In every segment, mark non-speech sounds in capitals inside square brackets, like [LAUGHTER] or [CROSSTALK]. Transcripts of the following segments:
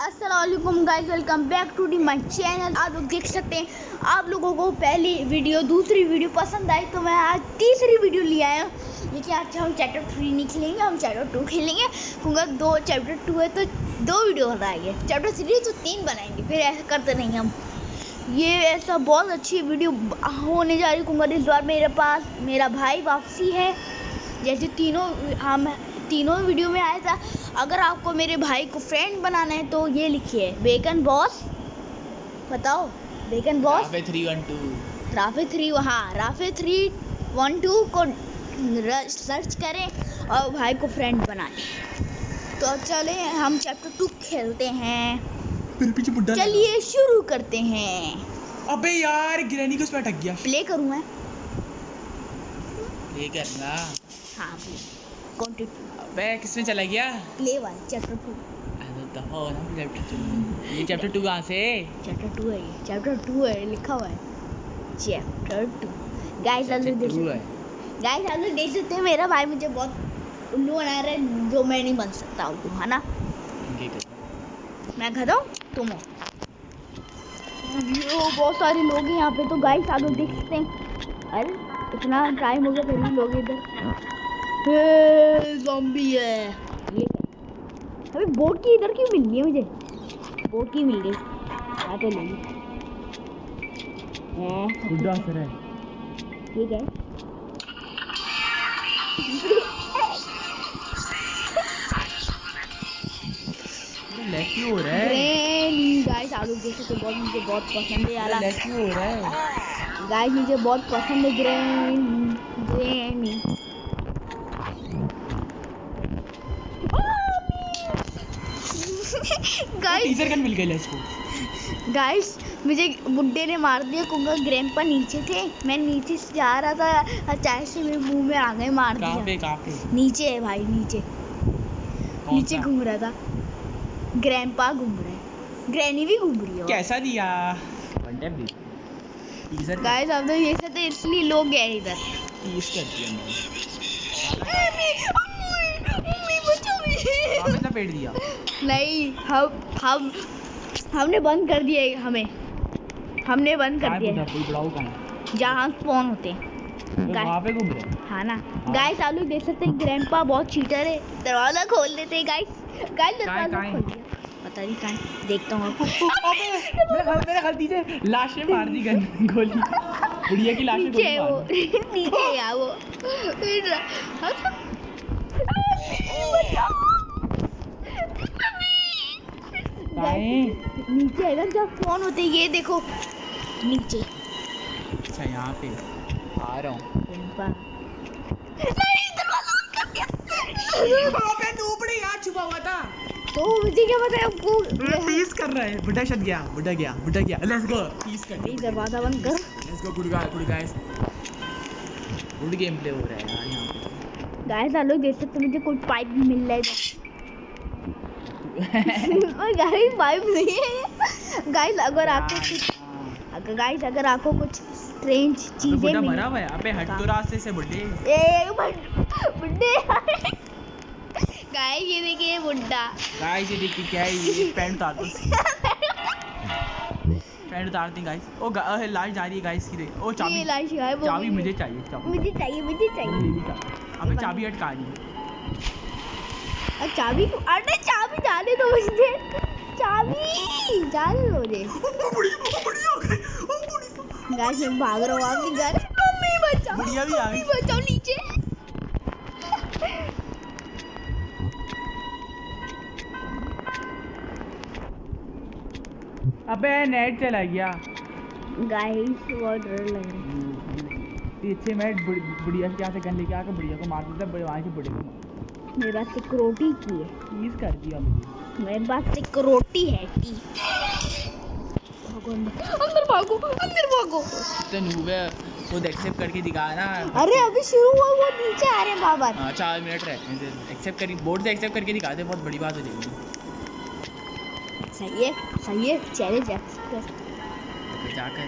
Aslam guys welcome back to the my channel आप लोग देख सकते हैं, आप लोगों को पहली वीडियो दूसरी वीडियो पसंद आई तो मैं आज तीसरी वीडियो ले आया लेकिन आज हम चैप्टर थ्री नहीं खेलेंगे हम चैप्टर टू खेलेंगे। क्योंकि दो चैप्टर टू है तो दो वीडियो बनाएँगे। चैप्टर थ्री तो तीन बनाएँगे, फिर ऐसा करते नहीं हम। ये ऐसा बहुत अच्छी वीडियो होने जा रही क्योंकि इस बार मेरे पास, मेरा भाई वापसी है। जैसे तीनों, हम तीनों वीडियो में आया था। अगर आपको मेरे भाई को फ्रेंड बनाना है तो ये लिखिए बेकन बॉस बताओ बेकन बॉस राफे थ्री वन टू राफे थ्री हाँ राफे थ्री वन टू को सर्च करें और भाई को फ्रेंड बनाएँ। तो चले हम चैप्टर टू खेलते हैं। चलिए शुरू करते हैं। अबे यार ग्रैनी को उसमें अटक गया। प्ले करूँ मैं? ये करना। हाँ अबे किसमें चला गया? प्ले वन चैप्टर टू दफ़ा हो ना चैप्टर टू ये चैप्टर टू कहाँ से? चैप्टर टू है ये. चैप्टर टू है लिखा हुआ है. चैप्टर टू गाइस आप लोग देख सकते हैं. गाइस आप लोग देख सकते हैं मेरा भाई मुझे बहुत उल्लू बना रहा है जो मैं नहीं बन सकता उल्लू है ना। मैं खाता हूँ तुम हो। बहुत सारे लोग हैं यहाँ पे तो गाइस आप लोग देख सकते हैं। अरे इतना टाइम हो गया फिर भी लोग इधर। जॉम्बी है। ये अबे बोट की इधर क्यों मिल गई मुझे? बोट की मिल गई आ तो ले ली। हैं, है। ठीक है? लैग हो रहा है। ग्रैनी गाइस लोग देख बहुत मुझे बहुत पसंद है यार। हो रहा है। गाइस मुझे बहुत पसंद है ग्रैनी टीचर गन मिल गई लैग को गाइस मुझे बुड्ढे ने मार दिया क्योंकि ग्रैंडपा नीचे थे। मैं नीचे से जा रहा था अचानक से मेरे मुँह में आ गए मार कहाँ पे पे? नीचे है भाई नीचे। नीचे घूम रहा था। ग्रैंडपा घूम रहे हैं। ग्रैनी भी घूम रही है। कैसा दिया? गाइस आप लोग देख सकते हैं इसलिए लोग गए इधर। टीज कर दिया मैंने लपेट दिया। नहीं हम हम हमने बंद कर दिया हमें। हमने बंद कर दिया है। है जहाँ स्पॉन होते। हैं तो रहे हाँ? ना। गाइस आप लोग देख सकते हैं ग्रैंडपा बहुत चीटर है। दरवाज़ा खोल देते हैं गाइस गाइस दरवाज़ा खोल दिया। पता नहीं कहाँ देखता हूँ। [LAUGHS] मेरे गल- मेरे गलती से लाश मार दी गन गोली। बुढ़िया की लाश नीचे वो। [LAUGHS] नीचे यार वो। [LAUGHS] है? नीचे है ना जब फ़ोन होते ये देखो नीचे। अच्छा यहाँ पे। आ रहा हूँ। ग्रैंडपा नहीं दरवाज़ा बंद कर दिया। अबे नूबड़ी यार छुपा हुआ था। तो मुझे क्या पता है आपको पीस कर रहा है। बुढ़ा शट गया बुढ़ा गया बुढ़ा गया। लेट्स गो पीस कर नहीं दरवाज़ा बंद कर। Let's go good guys good guys good game play हो रहा है यार यहाँ पे। गाइस आप लोग देख सकते हैं, मुझे कोई पाइप भी मिल रहा है। [LAUGHS] गाइस पाइप नहीं है गाइस अगर आपको कुछ अगर गाइस अगर आपको कुछ स्ट्रेंज चीज़ें मिली मरा हुआ है अबे हट तो रास्ते से बुढ़े ए बुड्ढे गाइस ये देखिए बुड्ढा। गाइस ये देखिए क्या है ये पैंट उतार दो। पैंट उतार दी गाइस। ओ लाश जा रही है गाइस की दे ओ चाबी। लाश है वो चाबी मुझे चाहिए चाबी। मुझे चाहिए मुझे चाहिए। अबे चाबी अटका है। चाबी अरे चाबी जाने दो मुझे। चाबी जाने दो मुझे। हो गाइस मैं भाग रहा हूँ आपके घर। मम्मी बचाओ बुढ़िया भी आ गई। बचाओ नीचे। अबे नेट चला गया। गाइस बहुत डर लग रहा है। पीछे मैं बुढ़िया से यहाँ से गन लेके आकर बुढ़िया को मार देता बड़े वहाँ से बुढ़े को मार मेरे पास सिक्योरिटी की है। प्लीज़ कर दिया मुझे। मेरे पास सिक्योरिटी है की अंदर अंदर भागो अंदर भागो। तो नूब है एक्सेप्ट करके दिखा ना अरे अभी शुरू हुआ वो नीचे आ रहे हैं हाँ चार मिनट रहे एक्सेप्ट करी बोर्ड से एक्सेप्ट करके दिखा दे बहुत बड़ी बात हो जाएगी। सही है सही है चैलेंज एक्सेप्ट फिर जाकर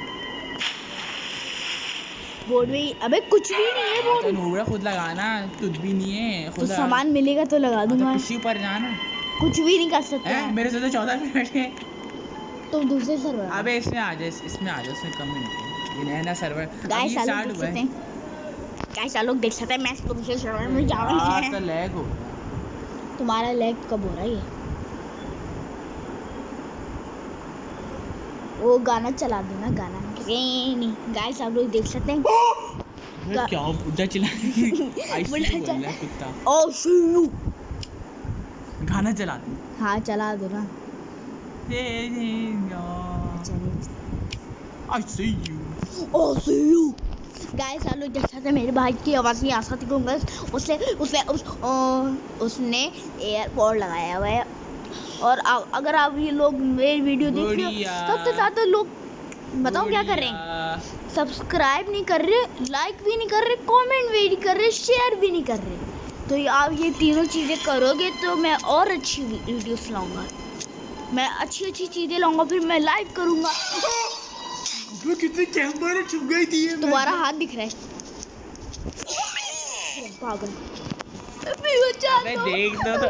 बोर्ड में ही- अबे कुछ भी नहीं है बोर्ड तो। खुद लगाना कुछ भी नहीं है तो खुद लगा- सामान मिलेगा तो लगा हाँ, तो दूँगा ऊपर जाना। कुछ भी नहीं कर सकते। हैं हैं मेरे से तो चौदह मिनट है। तुम दूसरे सर्वर अबे इसमें आ जा इस- इसमें आ जा इसमें कम मिनट है। ये नया नया सर्वर गाइस आप स्टार्ट लोग देख हुआ सकते है। हैं गाइस आप लोग देख सकते हैं। मैं दूसरे सर्वर में जा रही यार तो लैग हो। तुम्हारा लैग कब हो रहा है वो गाना चला दो ना गाना नहीं गाइस आप लोग देख सकते हैं। क्या आइस बुड्ढा [LAUGHS] बोल चल- है कुत्ता। ओ शिव गाना चला दे? हाँ चला दो ना। I see you oh Shiv guys आप लोग देख सकते हैं मेरे भाई की आवाज़ नहीं आ सकती क्योंकि उसने उसने उस उसने एयरपोर्ट लगाया हुआ है। और आ, अगर आप ये लोग मेरी वीडियो देख रहे हो। सबसे ज़्यादा लोग बताओ क्या कर रहे हैं? सब्सक्राइब नहीं कर रहे लाइक भी नहीं कर रहे कमेंट भी नहीं कर रहे शेयर भी नहीं कर रहे। तो ये आप ये तीनों चीज़ें करोगे तो मैं और अच्छी वीडियोस लाऊँगा। मैं अच्छी अच्छी चीज़ें लाऊँगा फिर मैं लाइव करूँगा। कितने कैमरे छुप गई थी तुम्हारा हाथ दिख रहा है। [LAUGHS] पागल। लो। देख दो तो।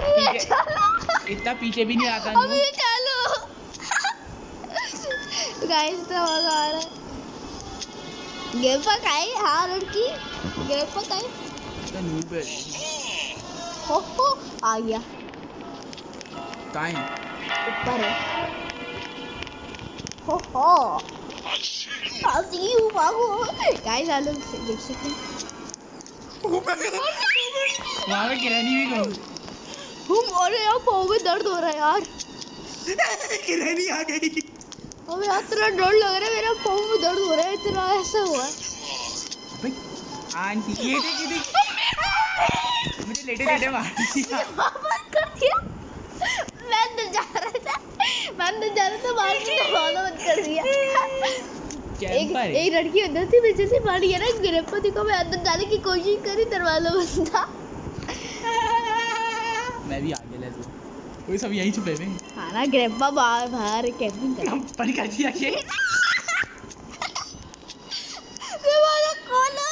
इतना पीछे भी नहीं आता अभी नहीं बचा लो गाइस तो मज़ा आ रहा है। गेम पर आई हाँ लड़की गेम पर तो नूब है। हो हो आ गया। टाइम ऊपर है। हो हो। फांसी हूँ। भागो गाइस आप लोग देख सकते हैं। वहाँ पे किरानी भी कहूँ हम और यार पाँव में दर्द हो रहा है यार। किरानी आ गई। अबे यार इतना डर लग रहा है मेरा पाँव में दर्द हो रहा है इतना ऐसा हुआ है। अबे आंटी ये देख ये देख। मुझे लेटे लेटे मार दिया। बंद कर दिया मैं अंदर जा रहा था मैं अंदर जा रहा था बाहर से दरवाज़ा बंद कर दिया एक एक लड़की अंदर थी मैं जैसे बाहर गया ना गिरफ्त को मैं अंदर जाने की कोशिश करी दरवाज़ा बंद था। मैं भी आ गया लेट्स कोई सब यहीं छुपे हुए हैं। हाँ ना ग्रेप्पा बाहर बाहर कैंपिंग कर। पर कर दिया ये दरवाज़ा खोलो।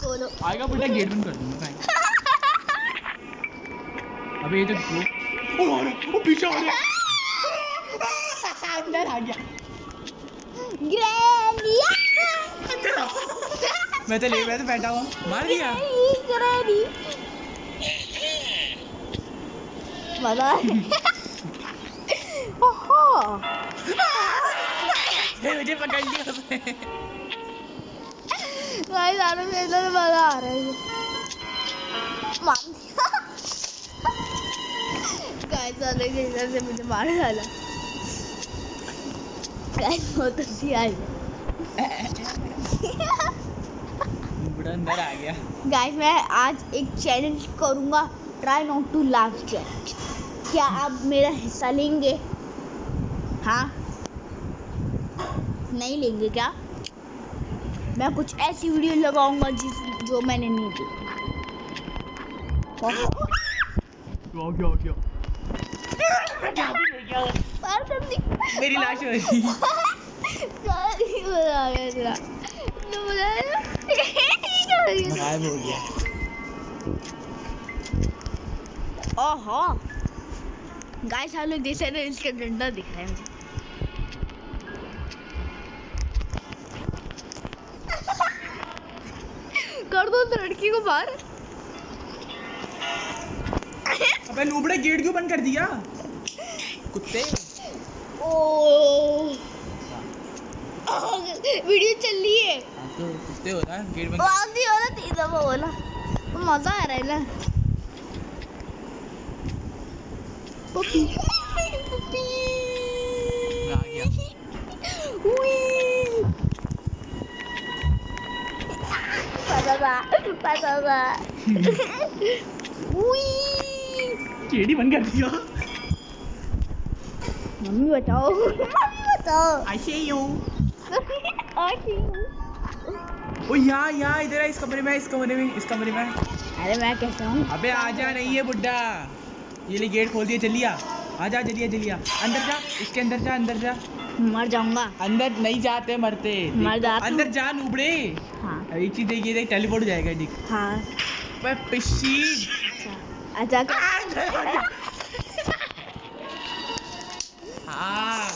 खोलो। आएगा बुढ़ा गेट बंद कर दूँगा भाई अबे ये तो ओ आ रहा वो पीछे आ रहा अंदर आ गया। अंदर मैं तो ले मैं तो बैठा हुआ मार दिया। ग्रैनी मज़ा ओहो ये मुझे पकड़ लिया उसने गाइस आने में इधर मज़ा आ रहा है मार गाइस आने के इधर से मुझे मार डाला गाइस बहुत हँसी आई बुढ़ा अंदर आ गया। गाइस मैं आज एक चैलेंज करूँगा। Try not to laugh challenge क्या आप मेरा हिस्सा लेंगे? हाँ? नहीं लेंगे क्या? मैं कुछ ऐसी वीडियो लगाऊँगा जिस जो मैंने नहीं दी मार लाश हो [LAUGHS] बुलाया गायब हो गया। ओहो। गाइस आप लोग देख सकते हैं इसका डंडा दिख रहा है मुझे। कर दो लड़की को बाहर। अबे नूबड़े गेट क्यों बंद कर दिया? कुत्ते। ओ। वीडियो चल रही है। हाँ तो कुत्ते हो ना गेट बंद। हो रहा तो मज़ा आ रहा है ना। आ गया! Patata, patata. Whee! गेट ही मम्मी बताओ मम्मी बताओ ऐसे ही हूँ ओ यहाँ यहाँ इधर है इस कमरे में इस कमरे में इस कमरे में अरे मैं कैसे हूँ अबे आजा नहीं है बुड्ढा ये ले गेट खोल दिया जल्दी आ जा जल्दी आ अंदर जा इसके अंदर जा अंदर जा। मर जाऊँगा। अंदर नहीं जाते मरते। मर जाता हूँ। अंदर जा नूबड़े। हाँ। एक चीज़ देखिए देख टेलीपोर्ट हो जाएगा देख। हाँ। अबे पिशी अच्छा अच्छा हाँ।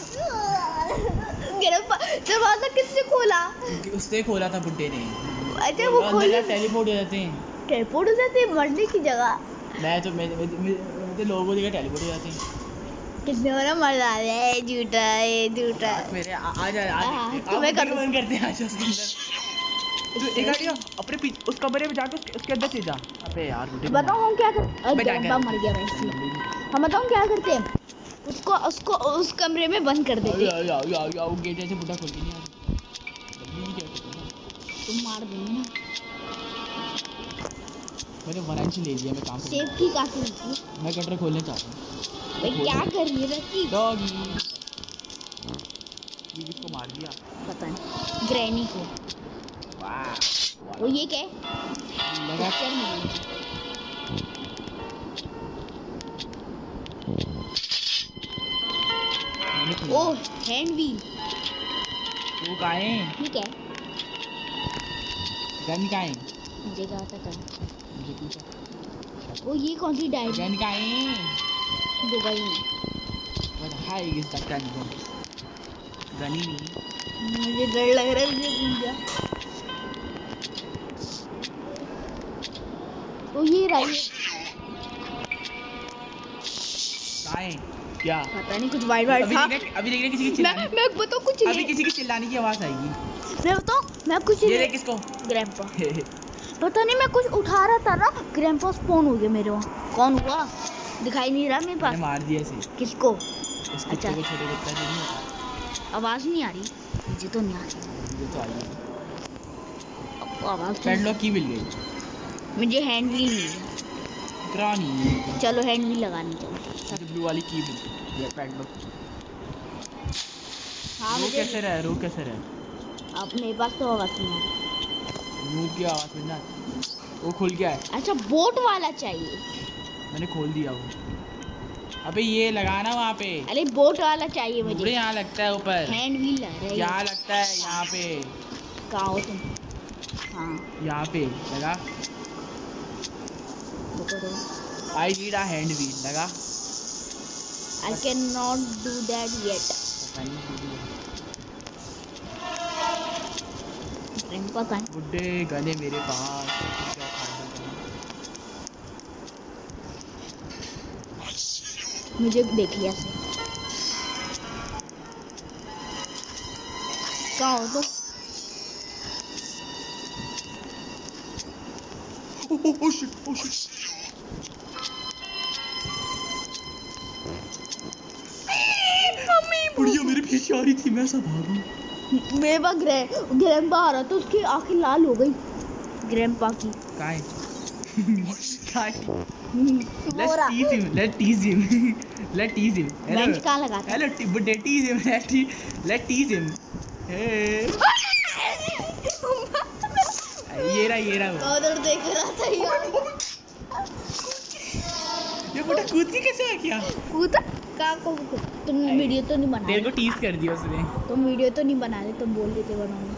गिरफ़्तार दरवाज़ा किसने खोला? उसने खोला था बुड्ढे ने। अच्छा वो खोल टेलीपोर्ट हो जाते हैं। टेलीपोर्ट हो जाते हैं मरने की जगह। मैं तो मैं मैं- मैं- मैं लोगों को देखा टेलीपोर्ट हो जाते हैं। कितने वाला मर रहा है। झूठा है झूठा। मेरे आ आ जा आ हाँ, आप तो मैं कर- करते हैं आज उसके अंदर। तू एक आइडिया अपने पीछे उस कमरे में जाके उसके, अंदर चले जा। अबे यार बुड्ढे बताओ हम क्या कर अबे जा मर गया वैसे हम बताओ क्या करते हैं? उसको उसको उस कमरे में बंद कर देते या या या या वो गेट ऐसे बुड्ढा खोल के नहीं हैं। तुम मार देंगे ना। मैंने वन इंच ले लिया मैं काम कर सेफ्टी काफ़ी होती मैं कटर खोलने चाहता हूँ। भाई क्या कर रही है रस्सी? डॉगी ये किसको मार दिया? पता नहीं। ग्रैनी को। वाह वो ये क्या लगा। मैंने खोला। ओ हैंड व्हील वो कहाँ ठीक है? गन कहाँ है? मुझे क्या पता वो ये कौन सी डायरी गन कहाँ है? दुबई में। the heck is that gun gun? Gun ही नहीं मुझे डर लग रहा है मुझे गया। तो ये रही कहाँ क्या पता नहीं कुछ वाइट वाइट था। अभी देखना किसी की मैं चिल्लाने मैं बताऊँ कुछ अभी किसी की चिल्लाने की आवाज़ आएगी। मैं बताऊँ मैं कुछ ये देख किसको। ग्रैंपा [LAUGHS] पता नहीं मैं कुछ उठा रहा था ना। ग्रैंपा स्पॉन हो गया मेरे वहाँ। कौन हुआ? दिखाई नहीं रहा मेरे पास। मार दिया इसे। किसको? अच्छा। आवाज़ नहीं आ रही। मुझे तो नहीं आ रही। तो आई है। आपको आवाज़ तो पेडलॉक की मिल गई? मुझे हैंड व्हील मिल गया। चलो हैंड व्हील लगाने चलो। ब्लू वाली की मिल गई। ये पेडलॉक हाँ मुझे कैसे रहा? रो कैसे रहा? मेरे पास तो आवाज़ नहीं आ रही। मुँह की आवाज़ सुनना वो खुल गया है। अच्छा बोट वाला चाहिए। मैंने खोल दिया वो। अबे ये लगाना वहाँ पे। अरे बोट वाला चाहिए मुझे। यहाँ लगता है ऊपर। हैंड व्हील लग रहा है। क्या लगता है यहाँ पे? कहाँ हो तुम? हाँ। यहाँ पे लगा। I need a hand wheel लगा। I can not do that yet क्यों पता है बुड्ढे गले मेरे पास क्या? मुझे देख लिया से कहाँ हो Oh, oh, oh shit, oh shit. बुढ़िया मेरे पीछे आ रही थी मैं सब भागू। मेरे पास ग्रे ग्रैंपा आ रहा था उसकी आँखें लाल हो गई ग्रैंपा की कहाँ है कहाँ है वो Let's tease him. Let's tease him. Let's tease him. Hello. Bench कहाँ लगाता Hello, t- but they tease him. Let's te- let's tease him. Hey. ये रहा ये रहा वो। उधर देख रहा था यार ये बुढ़ा कूद के कैसे आ गया कूदा कहाँ को तुम वीडियो तो नहीं बना तेरे को टीज कर दिया उसने। तुम वीडियो तो नहीं बना रहे तुम बोल रहे थे बनाने।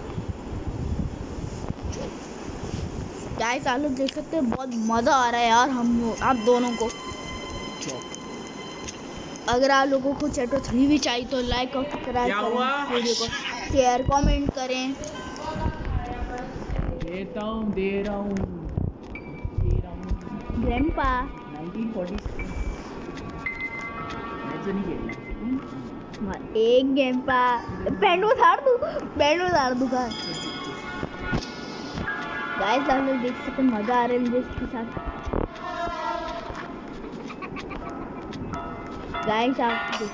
गाइस आप लोग देख सकते हैं बहुत मज़ा आ रहा है यार हम आप दोनों को। अगर आप लोगों को चैप्टर थ्री भी चाहिए तो लाइक और सब्सक्राइब करें वीडियो को। शेयर कमेंट करें। देता हूँ दे रहा हूँ। दे रहा हूँ। ग्रैंडपा 1946 मैं तो नहीं खेलना एक गेम पा उतार उतार गाइस आप लोग देख सकते मज़ा आ रहा है मुझे इसके साथ। गाइस आप देख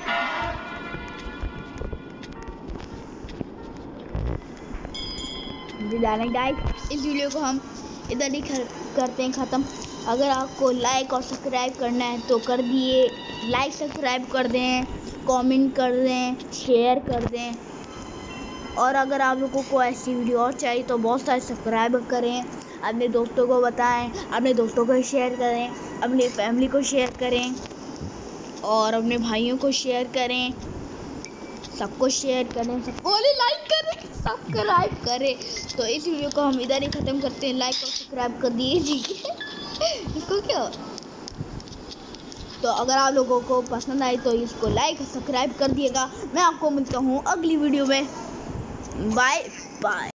मुझे गाइस इस वीडियो को हम इधर ही करते हैं, ख़त्म। अगर आपको लाइक और सब्सक्राइब करना है तो कर दिए। लाइक सब्सक्राइब कर दें कमेंट कर दें शेयर कर दें। और अगर आप लोगों को ऐसी वीडियो और चाहिए तो बहुत सारे सब्सक्राइब करें। अपने दोस्तों को बताएँ, अपने दोस्तों को शेयर करें, अपने फैमिली को शेयर करें और अपने भाइयों को शेयर करें। सबको शेयर करें, सबको लाइक करें सब्सक्राइब करें। तो इस वीडियो को हम इधर ही ख़त्म करते हैं। लाइक और सब्सक्राइब कर दीजिए इसको क्यों? तो अगर आप लोगों को पसंद आए तो इसको लाइक सब्सक्राइब कर दिएगा। मैं आपको मिलता हूँ अगली वीडियो में। Bye bye